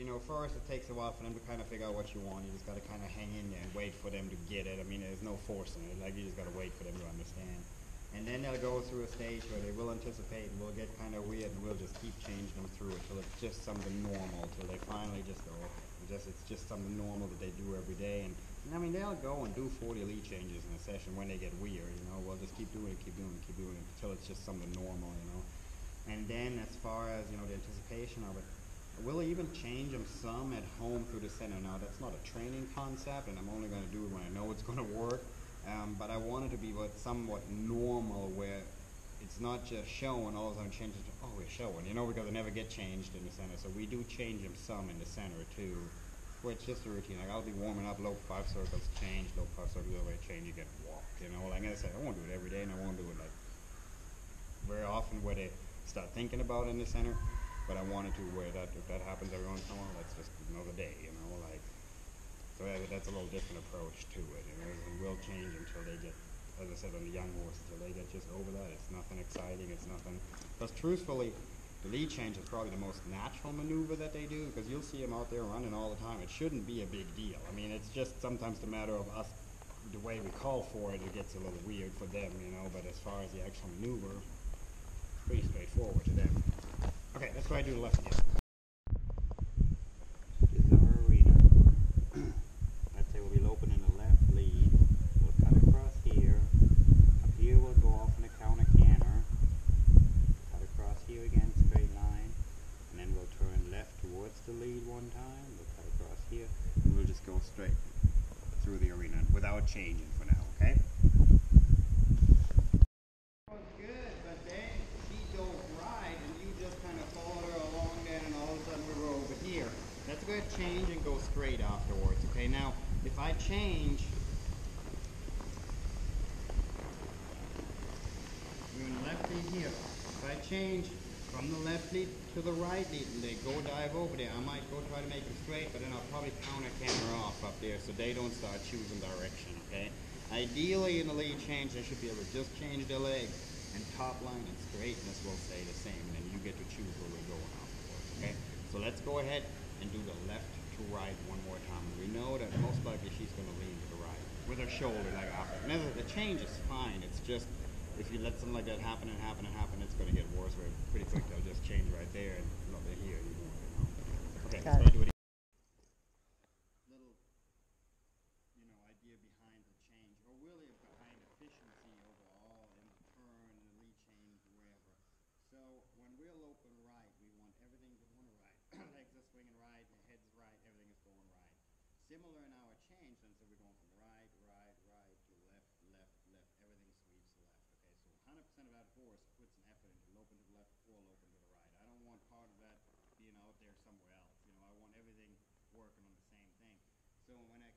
you know, first it takes a while for them to kind of figure out what you want. You just got to kind of hang in there and wait for them to get it. I mean, there's no forcing it. Like you just got to wait for them to understand. And then they'll go through a stage where they will anticipate and we'll get kind of weird, and we'll just keep changing them through it till it's just something normal, till they finally just go, just it's just something normal that they do every day. And, and I mean, they'll go and do 40 lead changes in a session when they get weird. You know, we'll just keep doing it, keep doing it, keep doing it until it's just something normal. You know. And then as far as you know, the anticipation of it, we'll even change them some at home through the center. Now that's not a training concept, and I'm only going to do it when I know it's going to work. Um, but I want it to be what somewhat normal, where it's not just showing all of a sudden changes. To, oh, we're showing, you know, because they never get changed in the center. So we do change them some in the center too. Where it's just a routine. Like I'll be warming up, low five circles, change, low five circles, the other change, you get walked. You know, like I said, I won't do it every day, and I won't do it like very often where they start thinking about it in the center. But I wanted to where that if that happens every once in a while, that's just another day. You know, like so that, that's a little different approach to it. You know, and will change until they get, as I said, on the young horse, until they get just over that. It's nothing exciting. It's nothing. Because truthfully, the lead change is probably the most natural maneuver that they do because you'll see them out there running all the time. It shouldn't be a big deal. I mean, it's just sometimes the matter of us, the way we call for it, it gets a little weird for them, you know. But as far as the actual maneuver, pretty straightforward let's try to do left again. This is our arena. Let's say we'll be opening the left lead. We'll cut across here. Up here we'll go off in counter. Cut across here again, straight line. And then we'll turn left towards the lead one time. We'll cut across here. And we'll just go straight through the arena without changing for now, okay? was good, but then she dove right, and you just kind of followed her along there, and all of a sudden we were over here. Let's go ahead change and go straight afterwards, okay? Now, if I change, left lead here. If I change from the left lead to the right lead, and they go dive over there, I might go try to make it straight, but then I'll probably counter canter off up there so they don't start choosing direction, okay? Ideally, in the lead change, they should be able to just change their leg, and top line and straightness will stay the same, and then you get to choose where we're going afterwards, okay? So let's go ahead and do the left right one more time. We know that most likely she's going to lean to the right with her shoulder like opposite. And the change is fine. It's just if you let something like that happen and happen and happen, it's going to get worse. Where pretty quick they'll just change right there and not here anymore. You know? Okay, Got let's it. go do it little, you know, idea behind the change, or really behind efficiency overall in the turn, the lead change, wherever. So when we'll open right, we want everything going right. Legs are swinging right, the head's right, everything is going right. Similar in our change, then so we're going from right, right, right to left, left, left. Everything sweeps left. Okay, so 100% of that horse puts an effort into open to the left or open to the right. I don't want part of that being out there somewhere else. You know, I want everything working on the same thing. So when I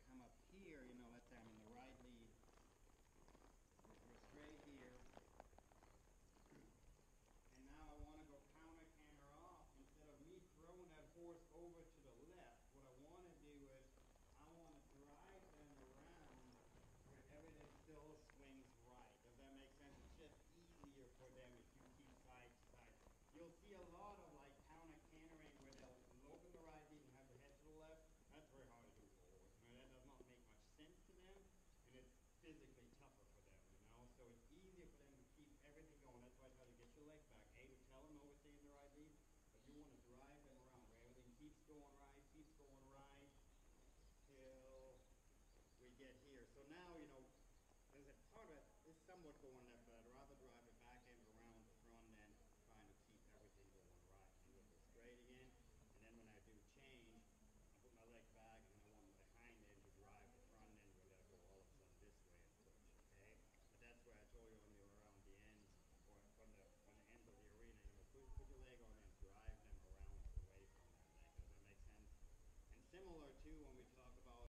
number one ever.